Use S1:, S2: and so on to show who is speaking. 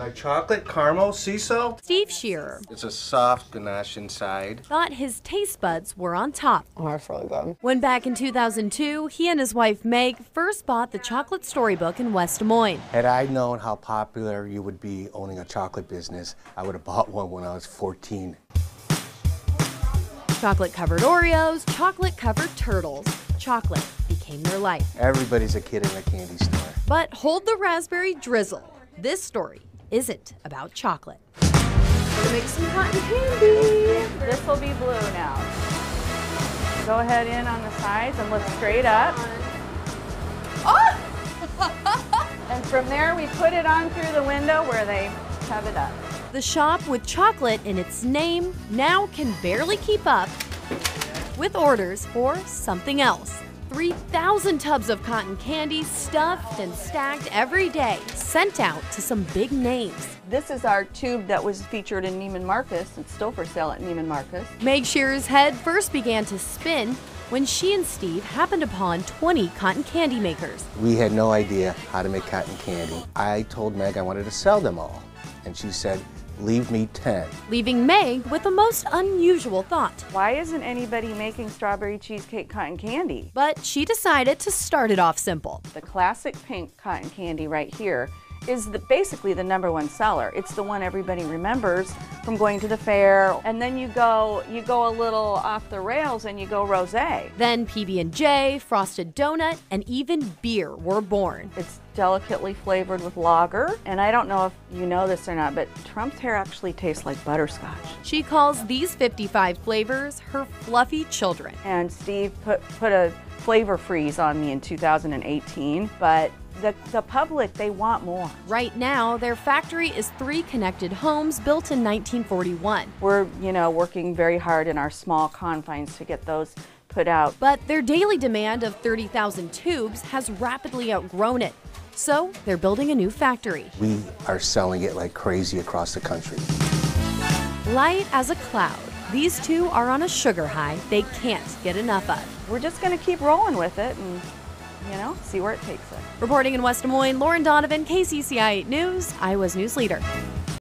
S1: Like chocolate, caramel, sea salt?
S2: Steve Scherer
S1: It's a soft ganache inside.
S2: thought his taste buds were on top.
S3: Oh, that's really good.
S2: When back in 2002, he and his wife Meg first bought the chocolate storybook in West Des Moines.
S1: Had I known how popular you would be owning a chocolate business, I would have bought one when I was 14.
S2: Chocolate covered Oreos, chocolate covered turtles. Chocolate became their life.
S1: Everybody's a kid in a candy store.
S2: But hold the raspberry drizzle. This story isn't about chocolate. Gonna make some cotton candy.
S4: This will be blue now. Go ahead in on the sides and look straight up. And from there, we put it on through the window where they have it up.
S2: The shop with chocolate in its name now can barely keep up with orders for something else. 3,000 tubs of cotton candy stuffed and stacked every day, sent out to some big names.
S4: This is our tube that was featured in Neiman Marcus. It's still for sale at Neiman Marcus.
S2: Meg Scherer's head first began to spin when she and Steve happened upon 20 cotton candy makers.
S1: We had no idea how to make cotton candy. I told Meg I wanted to sell them all. And she said, leave me 10.
S2: leaving Meg with a most unusual thought.
S4: Why isn't anybody making strawberry cheesecake cotton candy?
S2: But she decided to start it off simple.
S4: The classic pink cotton candy right here is the, basically the number one seller. It's the one everybody remembers from going to the fair. And then you go you go a little off the rails and you go rosé.
S2: Then PB&J, frosted donut, and even beer were born.
S4: It's delicately flavored with lager. And I don't know if you know this or not, but Trump's hair actually tastes like butterscotch.
S2: She calls these 55 flavors her fluffy children.
S4: And Steve put, put a flavor freeze on me in 2018, but the, the public, they want more.
S2: Right now, their factory is three connected homes built in 1941.
S4: We're, you know, working very hard in our small confines to get those put out.
S2: But their daily demand of 30,000 tubes has rapidly outgrown it. So they're building a new factory.
S1: We are selling it like crazy across the country.
S2: Light as a cloud, these two are on a sugar high they can't get enough of.
S4: We're just going to keep rolling with it and, you know, see where it takes us.
S2: Reporting in West Des Moines, Lauren Donovan, KCCI 8 News, Iowa's news leader.